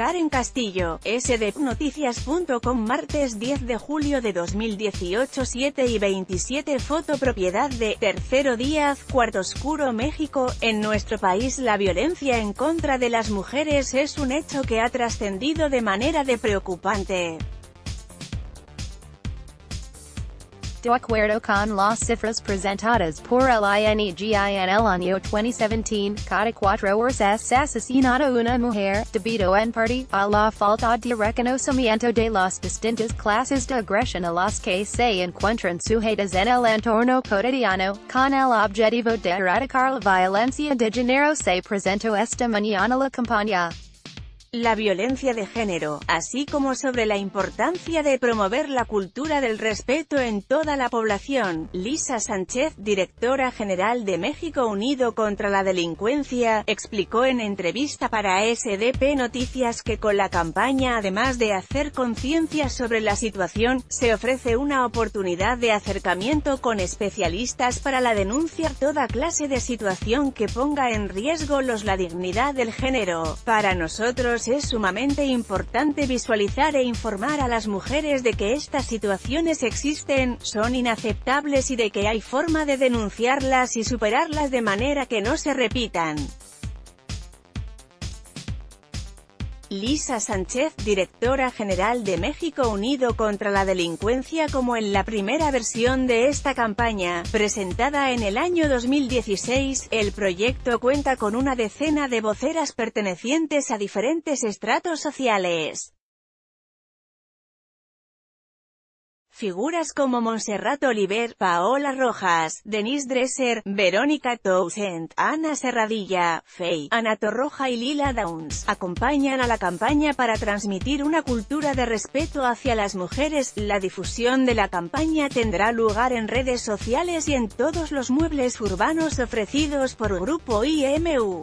Karen Castillo, sdnoticias.com martes 10 de julio de 2018 7 y 27 Foto propiedad de Tercero Díaz, Cuarto Oscuro México, en nuestro país la violencia en contra de las mujeres es un hecho que ha trascendido de manera de preocupante. De acuerdo con las cifras presentadas por el INEGI en el año 2017, cada cuatro horas es asesinada una mujer, debido en parte a la falta de reconocimiento de las distintas clases de agresión a las que se encuentran sujetas en el entorno cotidiano, con el objetivo de erradicar la violencia de género se presentó esta mañana la campaña la violencia de género, así como sobre la importancia de promover la cultura del respeto en toda la población. Lisa Sánchez, directora general de México Unido contra la Delincuencia, explicó en entrevista para SDP Noticias que con la campaña además de hacer conciencia sobre la situación, se ofrece una oportunidad de acercamiento con especialistas para la denuncia toda clase de situación que ponga en riesgo los la dignidad del género. Para nosotros es sumamente importante visualizar e informar a las mujeres de que estas situaciones existen, son inaceptables y de que hay forma de denunciarlas y superarlas de manera que no se repitan. Lisa Sánchez, directora general de México Unido contra la Delincuencia como en la primera versión de esta campaña, presentada en el año 2016, el proyecto cuenta con una decena de voceras pertenecientes a diferentes estratos sociales. Figuras como Montserrat Oliver, Paola Rojas, Denise Dresser, Verónica Townsend, Ana Serradilla, Faye, Ana Torroja y Lila Downs, acompañan a la campaña para transmitir una cultura de respeto hacia las mujeres. La difusión de la campaña tendrá lugar en redes sociales y en todos los muebles urbanos ofrecidos por Grupo IMU.